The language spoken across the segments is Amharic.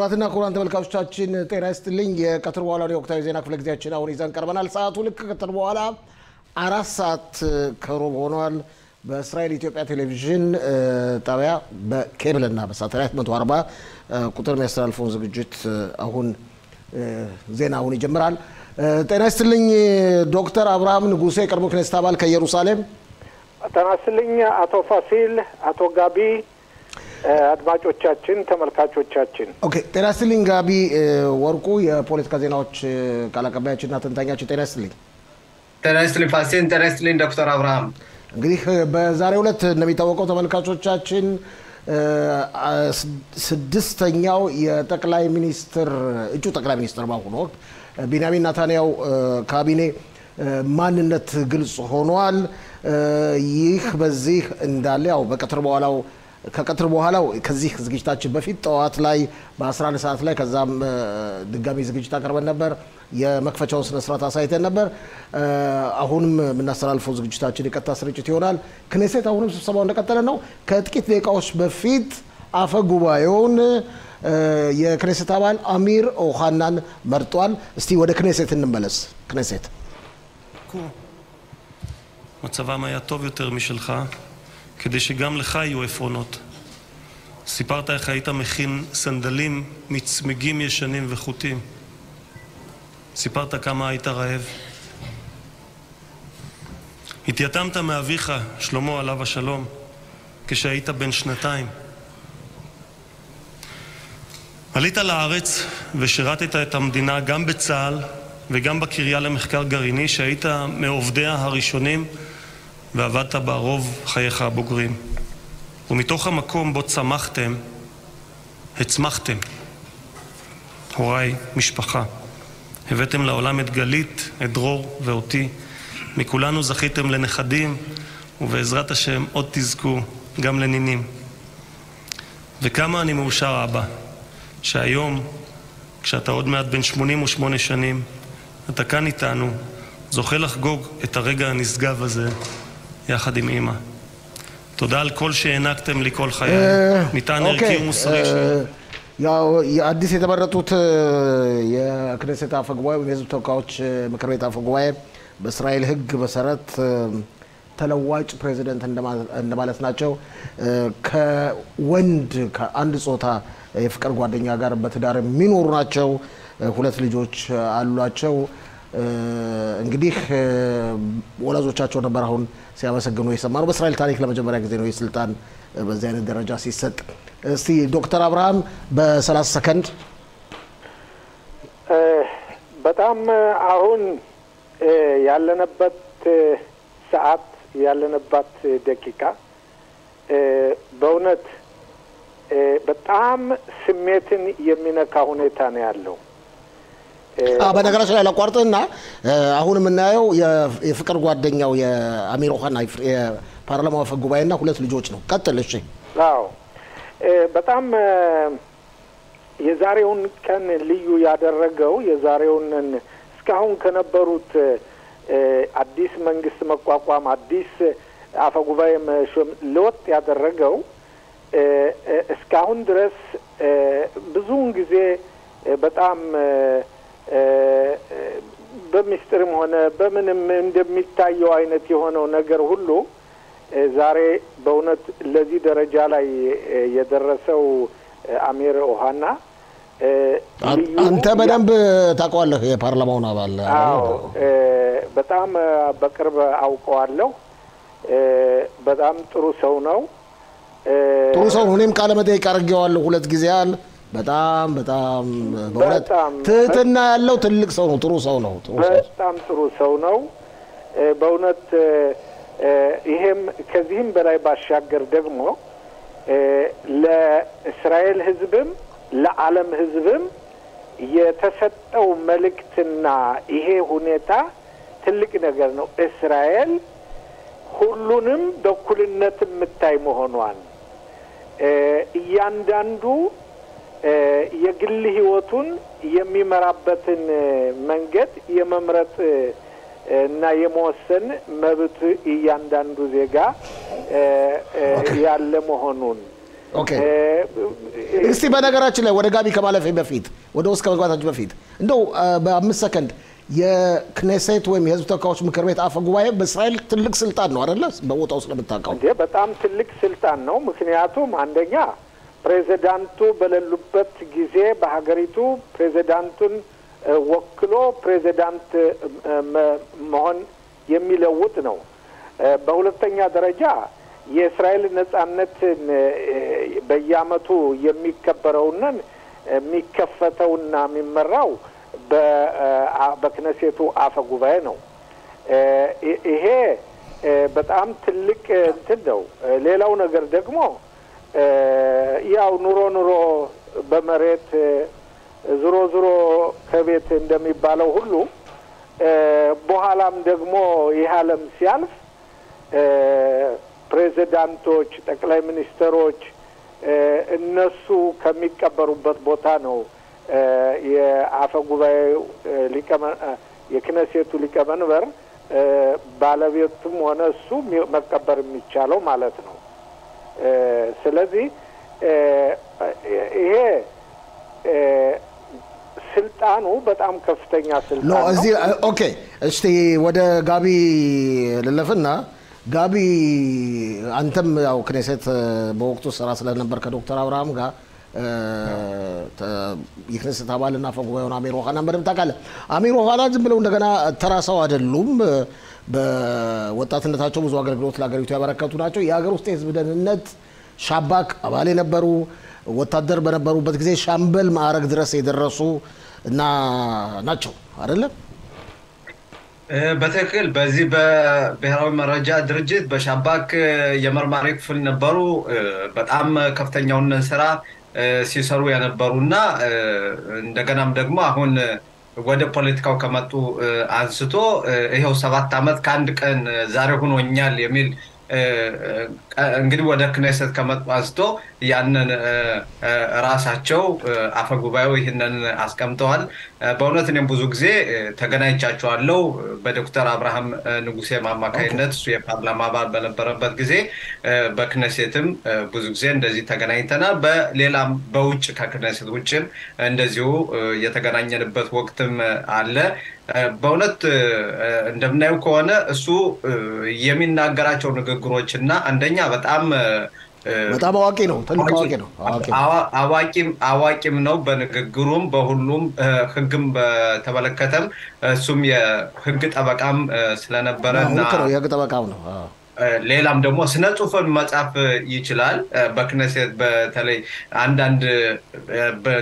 ክቡራትና ክቡራን ተመልካቾቻችን ጤና ይስጥልኝ። የቀትር በኋላ የወቅታዊ ዜና ክፍለ ጊዜያችን አሁን ይዘን ቀርበናል። ሰዓቱ ልክ ከቀትር በኋላ አራት ሰዓት ከሩብ ሆኗል። በእስራኤል ኢትዮጵያ ቴሌቪዥን ጣቢያ በኬብልና በሳተላይት 140 ቁጥር የሚያስተላልፈውን ዝግጅት አሁን ዜና አሁን ይጀምራል። ጤና ይስጥልኝ ዶክተር አብርሃም ንጉሴ የቀድሞ ክኔስት አባል ከኢየሩሳሌም። ጤና ይስጥልኝ አቶ ፋሲል፣ አቶ ጋቢ፣ አድማጮቻችን፣ ተመልካቾቻችን። okay ጤና ይስጥልኝ ጋቢ ወርቁ የፖለቲካ ዜናዎች ቃል አቀባያችንና ተንታኛችን። ጤና ይስጥልኝ። ጤና ይስጥልኝ ፋሲል። ጤና ይስጥልኝ ዶክተር አብርሃም። እንግዲህ በዛሬው ዕለት እንደሚታወቀው ተመልካቾቻችን ስድስተኛው የጠቅላይ ሚኒስትር እጩ ጠቅላይ ሚኒስትር በአሁኑ ወቅት ቢንያሚን ናታንያው ካቢኔ ማንነት ግልጽ ሆኗል። ይህ በዚህ እንዳለ ያው በቀትር በኋላው ከቀትር በኋላው ከዚህ ዝግጅታችን በፊት ጠዋት ላይ በ11 ሰዓት ላይ ከዛም ድጋሚ ዝግጅት አቅርበን ነበር። የመክፈቻውን ስነስርዓት አሳይተን ነበር። አሁንም የምናስተላልፈው ዝግጅታችን የቀጥታ ስርጭት ይሆናል። ክኔሴት አሁንም ስብሰባው እንደቀጠለ ነው። ከጥቂት ደቂቃዎች በፊት አፈ ጉባኤውን የክኔሴት አባል አሚር ኦሃናን መርጧል። እስቲ ወደ ክኔሴት እንመለስ። ክኔሴት מצבם היה טוב יותר משלך, כדי שגם לך יהיו עפרונות. סיפרת איך היית מכין סנדלים מצמיגים ישנים וחוטים. סיפרת כמה היית רעב. התייתמת מאביך, שלמה עליו השלום, כשהיית בן שנתיים. עלית לארץ ושירתת את המדינה גם בצה"ל וגם בקריה למחקר גרעיני, שהיית מעובדיה הראשונים ועבדת בה רוב חייך הבוגרים. ומתוך המקום בו צמחתם, הצמחתם. הוריי, משפחה. הבאתם לעולם את גלית, את דרור ואותי. מכולנו זכיתם לנכדים, ובעזרת השם עוד תזכו גם לנינים. וכמה אני מאושר, אבא, שהיום, כשאתה עוד מעט בן 88 שנים, אתה כאן איתנו, זוכה לחגוג את הרגע הנשגב הזה יחד עם אמא. תודה על כל שהענקתם לי כל חיי, מטען ערכי ומוסרי שלי. ያው አዲስ የተመረጡት የክኔሴት አፈ ጉባኤ ወይም የህዝብ ተወካዮች ምክር ቤት አፈ ጉባኤ በእስራኤል ሕግ መሰረት ተለዋጭ ፕሬዚደንት እንደማለት ናቸው። ከወንድ ከአንድ ጾታ የፍቅር ጓደኛ ጋር በትዳር የሚኖሩ ናቸው። ሁለት ልጆች አሏቸው። እንግዲህ ወላጆቻቸው ነበር አሁን ሲያመሰግኑ የሰማነው። በእስራኤል ታሪክ ለመጀመሪያ ጊዜ ነው የስልጣን በዚህ አይነት ደረጃ ሲሰጥ። እስቲ ዶክተር አብርሃም በሰላሳ ሰከንድ በጣም አሁን ያለንበት ሰዓት ያለንባት ደቂቃ በእውነት በጣም ስሜትን የሚነካ ሁኔታ ነው ያለው። በነገራችን ላይ ላቋርጥና አሁን የምናየው የፍቅር ጓደኛው የአሚር ኦሃና የፓርላማው አፈ ጉባኤና ሁለት ልጆች ነው። ቀጥል። እሺ። አዎ በጣም የዛሬውን ቀን ልዩ ያደረገው የዛሬውን እስካሁን ከነበሩት አዲስ መንግስት መቋቋም አዲስ አፈ ጉባኤ መሾም ለወጥ ያደረገው እስካሁን ድረስ ብዙውን ጊዜ በጣም በሚስጥርም ሆነ በምንም እንደሚታየው አይነት የሆነው ነገር ሁሉ ዛሬ በእውነት ለዚህ ደረጃ ላይ የደረሰው አሚር ኦሃና አንተ በደንብ ታውቀዋለህ፣ የፓርላማውን አባል። አዎ በጣም በቅርብ አውቀዋለሁ። በጣም ጥሩ ሰው ነው። ጥሩ ሰው እኔም ቃለ መጠይቅ አድርጌዋለሁ ሁለት ጊዜ ያህል። በጣም በጣም በእውነት ትህትና ያለው ትልቅ ሰው ነው። ጥሩ ሰው ነው። ጥሩ ሰው በጣም ጥሩ ሰው ነው በእውነት ይሄም ከዚህም በላይ ባሻገር ደግሞ ለእስራኤል ሕዝብም ለዓለም ሕዝብም የተሰጠው መልእክትና ይሄ ሁኔታ ትልቅ ነገር ነው። እስራኤል ሁሉንም በእኩልነት የምታይ መሆኗን እያንዳንዱ የግል ህይወቱን የሚመራበትን መንገድ የመምረጥ እና የመወሰን መብት እያንዳንዱ ዜጋ ያለ መሆኑን። okay። እስቲ በነገራችን ላይ ወደ ጋቢ ከማለፌ በፊት ወደ ውስጥ ከመግባታችን በፊት እንደው በአምስት ሰከንድ የክኔሴት ወይም የህዝብ ተወካዮች ምክር ቤት አፈ ጉባኤ በእስራኤል ትልቅ ስልጣን ነው አይደለ? በቦታው ስለምታውቀው። በጣም ትልቅ ስልጣን ነው። ምክንያቱም አንደኛ ፕሬዚዳንቱ በሌሉበት ጊዜ በሀገሪቱ ፕሬዚዳንቱን ወክሎ ፕሬዚዳንት መሆን የሚለውጥ ነው። በሁለተኛ ደረጃ የእስራኤል ነጻነትን በየአመቱ የሚከበረውንን የሚከፈተውና የሚመራው በክነሴቱ አፈ ጉባኤ ነው። ይሄ በጣም ትልቅ እንትን ነው። ሌላው ነገር ደግሞ ያው ኑሮ ኑሮ በመሬት ዝሮ ዝሮ ከቤት እንደሚባለው ሁሉ በኋላም ደግሞ ይህ ዓለም ሲያልፍ ፕሬዚዳንቶች፣ ጠቅላይ ሚኒስትሮች እነሱ ከሚቀበሩበት ቦታ ነው የአፈ ጉባኤው የክነሴቱ ሊቀመንበር ባለቤቱም ሆነ እሱ መቀበር የሚቻለው ማለት ነው። ስለዚህ ይሄ ስልጣኑ በጣም ከፍተኛ ስልጣን ነው። እዚህ okay፣ እስቲ ወደ ጋቢ ልለፍና ጋቢ አንተም ያው ክኔሴት በወቅቱ ስራ ስለነበር ከዶክተር አብርሃም ጋር የክኔሴት አባልና አፈ ጉባኤውን አሚር ኦሃናን በደንብ ታውቃለህ። አሚር ኦሃና ዝም ብለው እንደገና ተራ ሰው አይደሉም። በወጣትነታቸው ብዙ አገልግሎት ለሀገሪቱ ያበረከቱ ናቸው። የሀገር ውስጥ የህዝብ ደህንነት ሻባክ አባል የነበሩ ወታደር በነበሩበት ጊዜ ሻምበል ማዕረግ ድረስ የደረሱ እና ናቸው አይደለም? በትክክል በዚህ በብሔራዊ መረጃ ድርጅት በሻባክ የመርማሪ ክፍል ነበሩ። በጣም ከፍተኛውን ስራ ሲሰሩ የነበሩ እና እንደገናም ደግሞ አሁን ወደ ፖለቲካው ከመጡ አንስቶ ይኸው ሰባት ዓመት ከአንድ ቀን ዛሬ ሆኖኛል የሚል እንግዲህ ወደ ክኔሰት ከመጡ አንስቶ ያንን ራሳቸው አፈጉባኤው ይህንን አስቀምጠዋል። በእውነት እኔም ብዙ ጊዜ ተገናኝቻቸዋለሁ። በዶክተር አብርሃም ንጉሴ አማካኝነት እሱ የፓርላማ አባል በነበረበት ጊዜ በክነሴትም ብዙ ጊዜ እንደዚህ ተገናኝተናል። በሌላም በውጭ ከክነሴት ውጭም እንደዚሁ የተገናኘንበት ወቅትም አለ። በእውነት እንደምናየው ከሆነ እሱ የሚናገራቸው ንግግሮች እና አንደኛ በጣም በጣም አዋቂ ነው። ትልቅ አዋቂ ነው። አዋቂም አዋቂም ነው በንግግሩም በሁሉም ሕግም በተመለከተም እሱም የሕግ ጠበቃም ስለነበረ እና የሕግ ጠበቃም ነው። ሌላም ደግሞ ስነ ጽሁፍን መጻፍ ይችላል። በክነሴት በተለይ አንዳንድ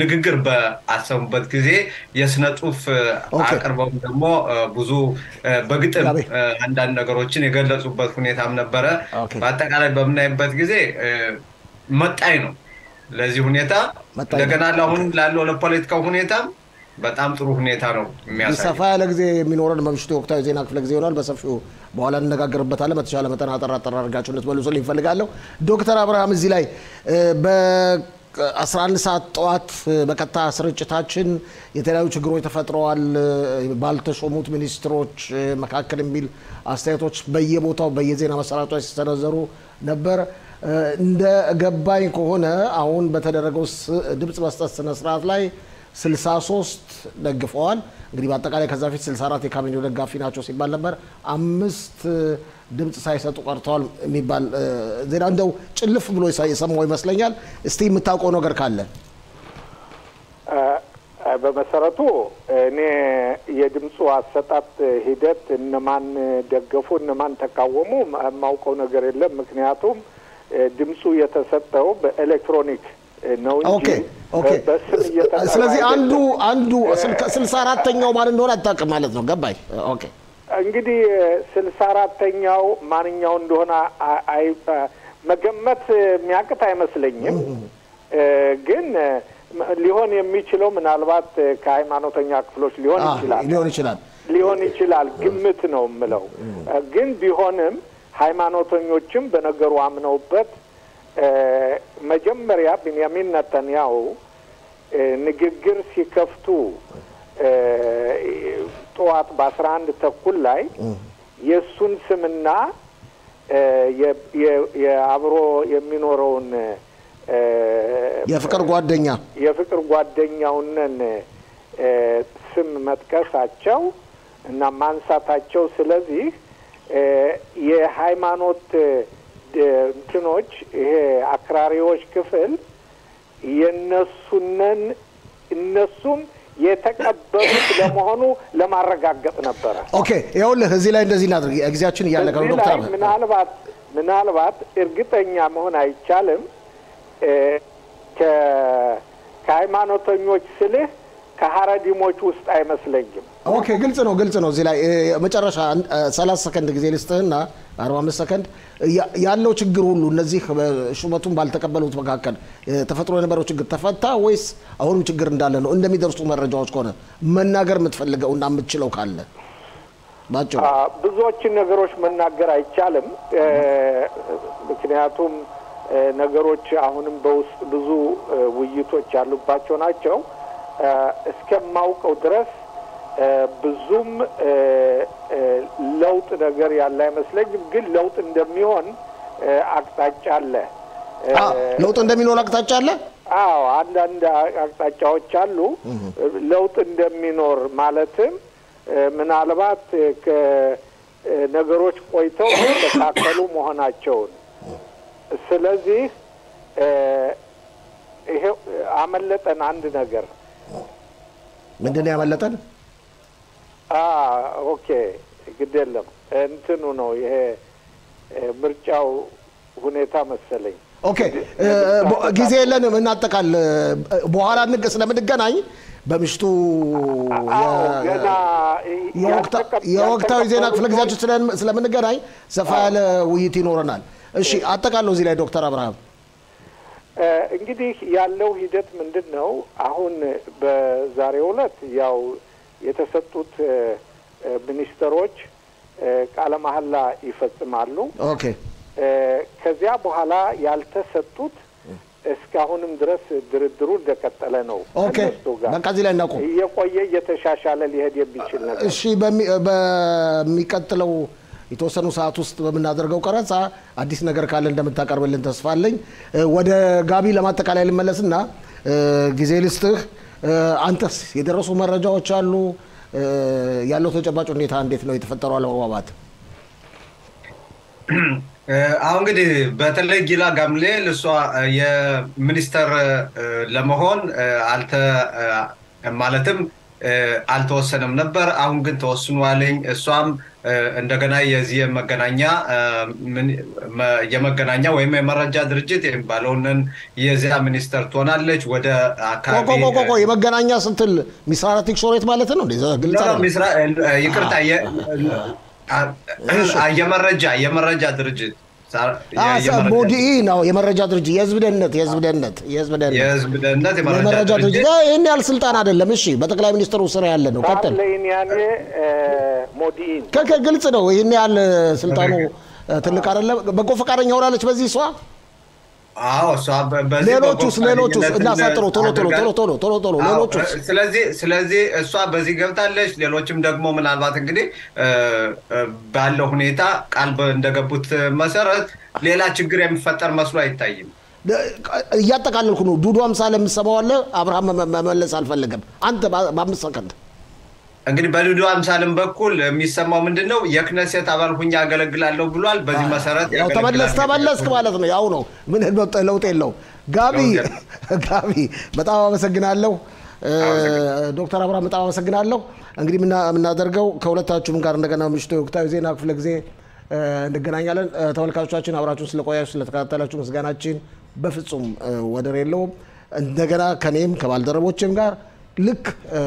ንግግር በአሰሙበት ጊዜ የስነ ጽሁፍ አቅርበው ደግሞ ብዙ በግጥም አንዳንድ ነገሮችን የገለጹበት ሁኔታም ነበረ። በአጠቃላይ በምናይበት ጊዜ መጣኝ ነው ለዚህ ሁኔታ። እንደገና ለአሁን ላለው ለፖለቲካው ሁኔታ በጣም ጥሩ ሁኔታ ነው የሚያሳይ። ሰፋ ያለ ጊዜ የሚኖረን በምሽቱ የወቅታዊ ዜና ክፍለ ጊዜ ይሆናል። በሰፊው በኋላ እንነጋገርበታለን። በተሻለ መጠን አጠር አጠር አድርጋችሁ እንድትመልሱልኝ እፈልጋለሁ። ዶክተር አብርሃም እዚህ ላይ በ11 ሰዓት ጠዋት በቀጥታ ስርጭታችን የተለያዩ ችግሮች ተፈጥረዋል ባልተሾሙት ሚኒስትሮች መካከል የሚል አስተያየቶች በየቦታው በየዜና መሰራጫዎች ሲሰነዘሩ ነበር። እንደ ገባኝ ከሆነ አሁን በተደረገው ድምፅ መስጠት ስነስርዓት ላይ 63 ደግፈዋል። እንግዲህ በአጠቃላይ ከዛ በፊት 64 የካቢኔው ደጋፊ ናቸው ሲባል ነበር። አምስት ድምፅ ሳይሰጡ ቀርተዋል የሚባል ዜና እንደው ጭልፍ ብሎ የሰማው ይመስለኛል። እስቲ የምታውቀው ነገር ካለ በመሰረቱ እኔ የድምፁ አሰጣጥ ሂደት እነማን ደገፉ እነማን ተቃወሙ የማውቀው ነገር የለም። ምክንያቱም ድምፁ የተሰጠው በኤሌክትሮኒክ ነው እንጂ በስም እየተጠራ ስለዚህ አንዱ አንዱ ስልሳ አራተኛው ማን እንደሆነ አታውቅም ማለት ነው። ገባኝ። okay እንግዲህ ስልሳ አራተኛው ማንኛው እንደሆነ መገመት የሚያቅት አይመስለኝም። ግን ሊሆን የሚችለው ምናልባት ከሃይማኖተኛ ክፍሎች ሊሆን ይችላል ሊሆን ይችላል ሊሆን ይችላል። ግምት ነው የምለው። ግን ቢሆንም ሃይማኖተኞችም በነገሩ አምነውበት መጀመሪያ ቢንያሚን ነተንያሁ ንግግር ሲከፍቱ ጠዋት በአስራ አንድ ተኩል ላይ የእሱን ስምና የአብሮ የሚኖረውን የፍቅር ጓደኛ የፍቅር ጓደኛውንን ስም መጥቀሳቸው እና ማንሳታቸው ስለዚህ የሃይማኖት እንትኖች ይሄ አክራሪዎች ክፍል የነሱነን እነሱም የተቀበሉት ለመሆኑ ለማረጋገጥ ነበረ። okay ይኸውልህ እዚህ ላይ እንደዚህ እናድርግ። ጊዜያችን እያለቀ ነው ዶክተር ምናልባት ምናልባት እርግጠኛ መሆን አይቻልም። ከሃይማኖተኞች ስልህ ከሀረዲሞች ውስጥ አይመስለኝም። okay ግልጽ ነው ግልጽ ነው። እዚህ ላይ መጨረሻ ሰላሳ ሰከንድ ጊዜ ልስጥህና አርባ አምስት ሰከንድ ያለው ችግር ሁሉ እነዚህ ሹመቱን ባልተቀበሉት መካከል ተፈጥሮ የነበረው ችግር ተፈታ ወይስ አሁንም ችግር እንዳለ ነው? እንደሚደርሱ መረጃዎች ከሆነ መናገር የምትፈልገው እና የምትችለው ካለ ባጭሩ። ብዙዎችን ነገሮች መናገር አይቻልም። ምክንያቱም ነገሮች አሁንም በውስጥ ብዙ ውይይቶች ያሉባቸው ናቸው። እስከማውቀው ድረስ ብዙም ለውጥ ነገር ያለ አይመስለኝም። ግን ለውጥ እንደሚሆን አቅጣጫ አለ። ለውጥ እንደሚኖር አቅጣጫ አለ። አዎ አንዳንድ አቅጣጫዎች አሉ። ለውጥ እንደሚኖር ማለትም ምናልባት ነገሮች ቆይተው የሚስተካከሉ መሆናቸውን ስለዚህ ይሄው አመለጠን አንድ ነገር ምንድን ነው ያመለጠን? okay ግድ የለም እንትኑ ነው ይሄ ምርጫው ሁኔታ መሰለኝ። okay ጊዜ የለንም፣ እናጠቃል። በኋላ ስለምንገናኝ በምሽቱ የወቅታዊ ዜና ክፍለ ጊዜያችን ስለምንገናኝ ሰፋ ያለ ውይይት ይኖረናል። እሺ አጠቃለሁ እዚህ ላይ ዶክተር አብርሃም እንግዲህ ያለው ሂደት ምንድን ነው? አሁን በዛሬው ዕለት ያው የተሰጡት ሚኒስትሮች ቃለ መሐላ ይፈጽማሉ። okay ከዚያ በኋላ ያልተሰጡት እስካሁንም ድረስ ድርድሩ እንደቀጠለ ነው። okay በቃ እዚህ ላይ እናቁም። እየቆየ እየተሻሻለ ሊሄድ የሚችል ነገር እሺ በሚቀጥለው የተወሰኑ ሰዓት ውስጥ በምናደርገው ቀረጻ አዲስ ነገር ካለ እንደምታቀርብልን ተስፋ አለኝ። ወደ ጋቢ ለማጠቃለያ ልመለስና ጊዜ ልስጥህ። አንተስ የደረሱ መረጃዎች አሉ? ያለው ተጨባጭ ሁኔታ እንዴት ነው? የተፈጠረው አለመግባባት አሁን እንግዲህ በተለይ ጊላ ጋምሌል እሷ የሚኒስተር ለመሆን አልተ ማለትም አልተወሰነም ነበር። አሁን ግን ተወስኗልኝ። እሷም እንደገና የዚህ የመገናኛ የመገናኛ ወይም የመረጃ ድርጅት የሚባለውን የዚያ ሚኒስተር ትሆናለች። ወደ አካባቢ የመገናኛ ስትል ሚስራራ ቲክሾሬት ማለት ነው። ይቅርታ፣ የመረጃ የመረጃ ድርጅት ሞዲኢ ነው የመረጃ ድርጅት የህዝብ ደህንነት የህዝብ ደህንነት የህዝብ ደህንነት የህዝብ ደህንነት የመረጃ ድርጅት ይህን ያህል ስልጣን አይደለም። እሺ በጠቅላይ ሚኒስትሩ ስር ያለ ነው። ቀጥል። ግልጽ ነው። ይህን ያህል ስልጣኑ ትልቅ አይደለም። በጎ ፈቃደኛ ሆናለች በዚህ እሷ አዎ ሌሎቹስ ሌሎቹስ እናሳጥሩ ቶሎ ቶሎ ቶሎ ቶሎ ቶሎ ቶሎ ሌሎቹስ ስለዚህ ስለዚህ እሷ በዚህ ገብታለች። ሌሎችም ደግሞ ምናልባት እንግዲህ ባለው ሁኔታ ቃል እንደገቡት መሰረት ሌላ ችግር የሚፈጠር መስሎ አይታይም። እያጠቃለልኩ ነው። ዱዱ አምሳለ የምሰማው አለ። አብርሃም መመለስ አልፈለገም። አንተ በአምስት ሰከንድ እንግዲህ በልዱ አምሳልም በኩል የሚሰማው ምንድን ነው? የክነሴት አባል ሁኜ አገለግላለሁ ብሏል። በዚህ መሰረት ያው ተመለስ ተመለስክ ማለት ነው። ያው ነው፣ ምን ለውጥ የለው። ጋቢ ጋቢ በጣም አመሰግናለሁ። ዶክተር አብርሃም በጣም አመሰግናለሁ። እንግዲህ የምናደርገው ከሁለታችሁም ጋር እንደገና ምሽቱ የወቅታዊ ዜና ክፍለ ጊዜ እንገናኛለን። ተመልካቾቻችን አብራችሁን ስለቆያችሁ ስለተከታተላችሁ ምስጋናችን በፍጹም ወደር የለውም። እንደገና ከኔም ከባልደረቦችም ጋር ልክ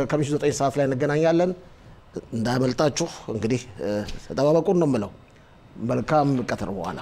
ከምሽቱ ዘጠኝ ሰዓት ላይ እንገናኛለን። እንዳያመልጣችሁ እንግዲህ ተጠባበቁን ነው የምለው። መልካም ቀትር በኋላ